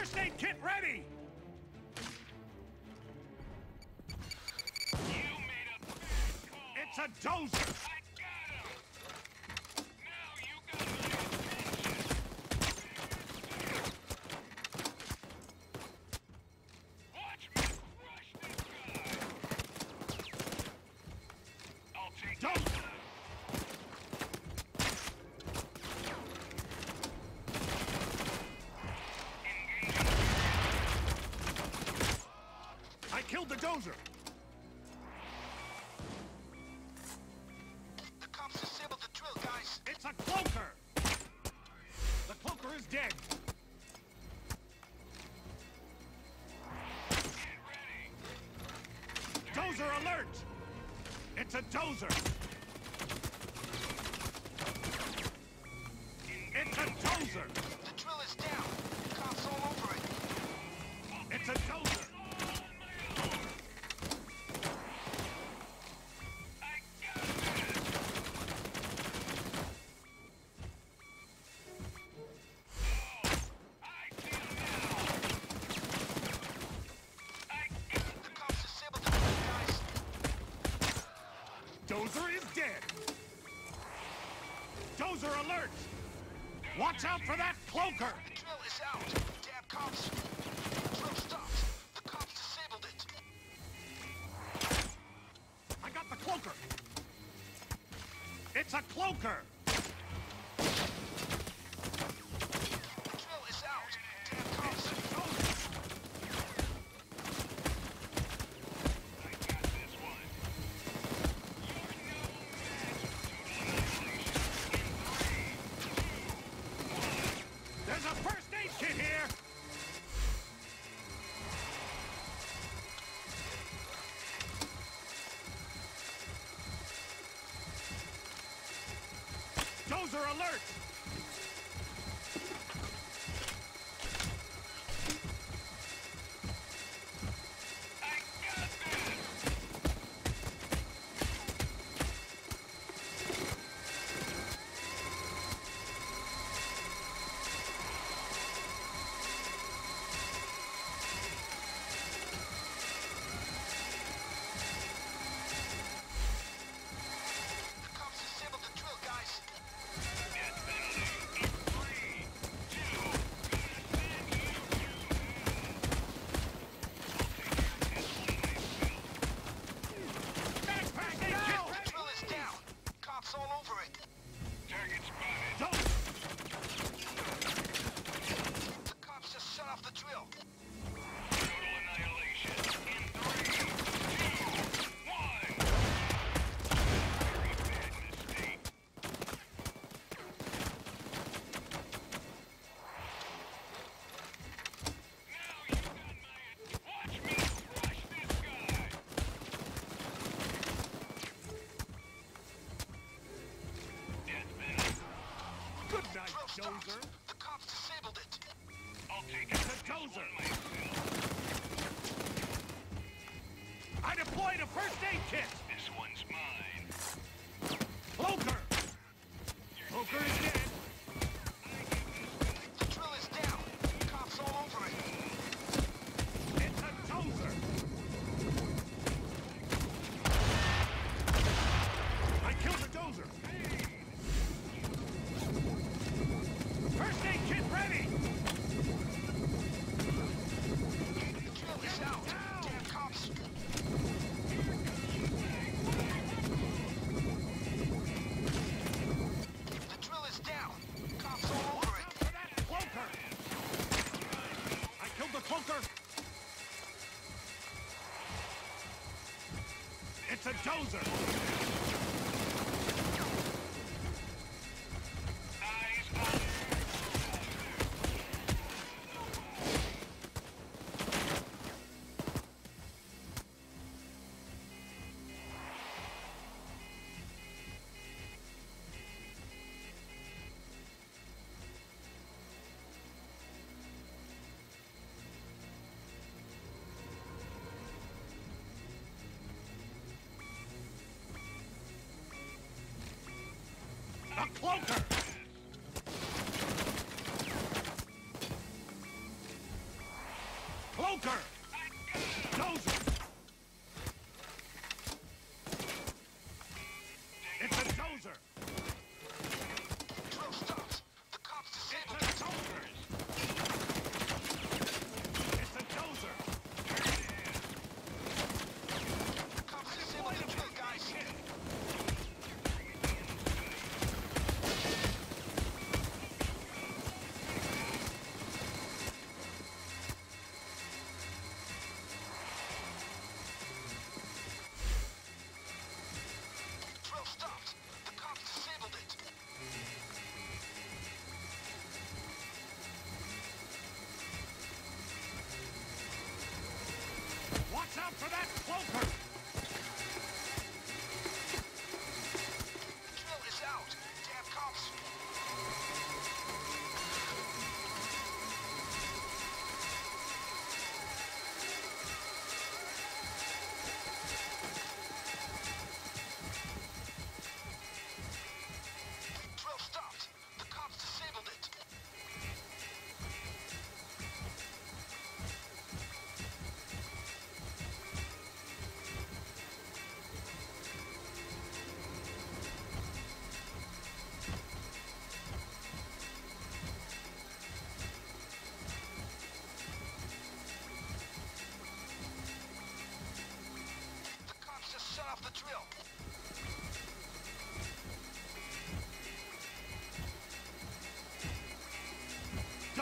First aid kit ready! It's a dozer! Dozer! The cops disabled the drill, guys! It's a cloaker! The cloaker is dead! Dozer alert! It's a dozer! It's a dozer! Dozer alert! Watch out for that cloaker! The drill is out. Damn cops. The drill stopped. The cops disabled it. I got the cloaker. It's a cloaker! are alert! cruiser. The cops disabled it. I'll take it. The dozer. I deployed a first aid kit. chosen! cloaker! Watch out for that cloaker!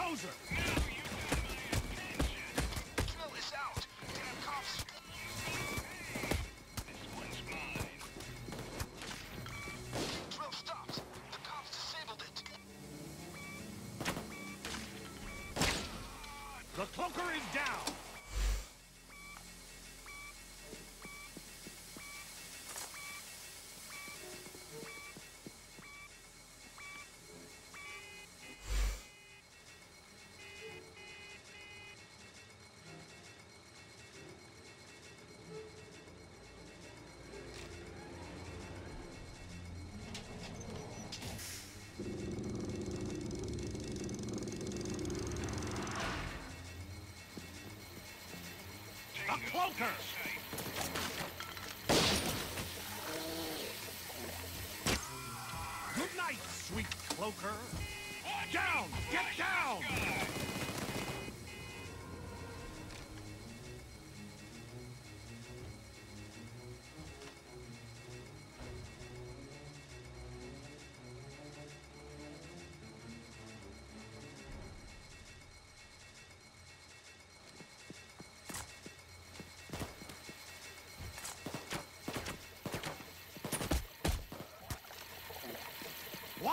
Dozer! Cloaker! Good night, sweet Cloaker! Down! Get down!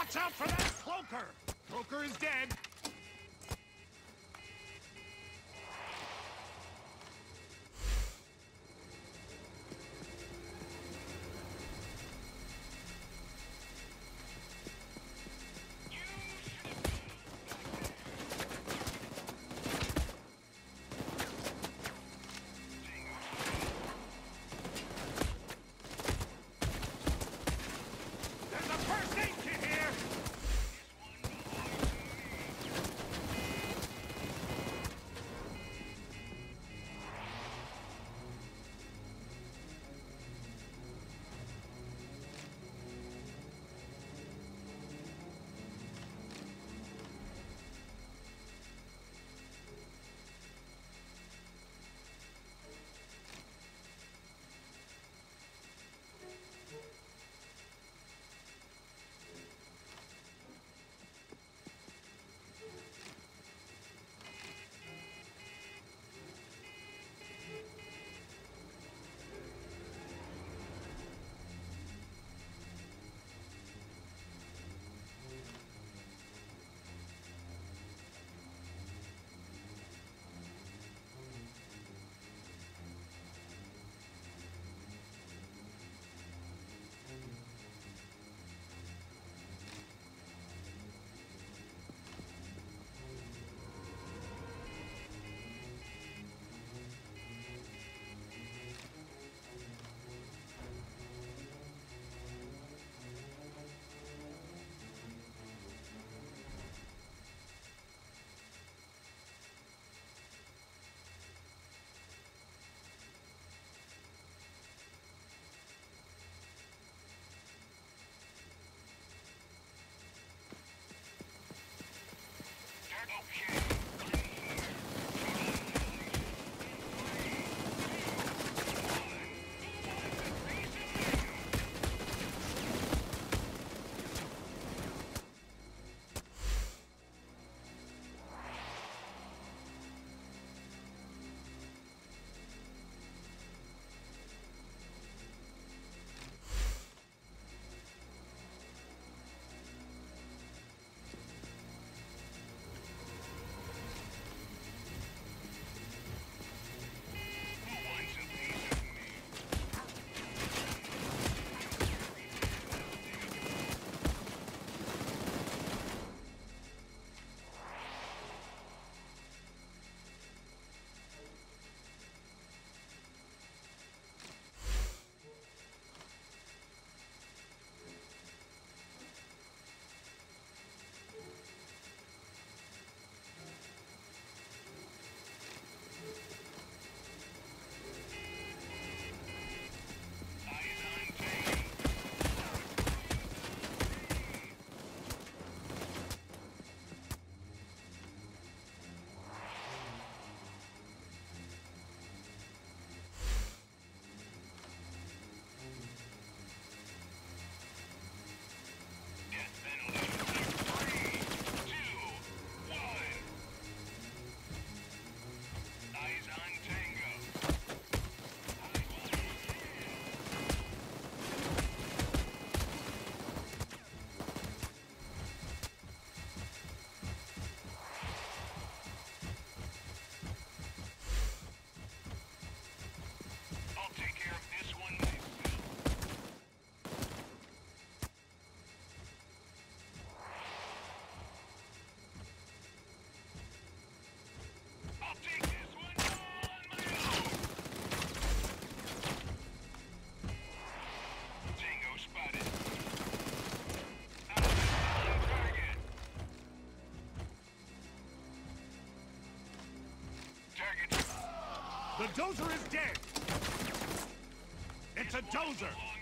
Watch out for that Cloaker! Cloaker is dead. The dozer is dead. It's a dozer.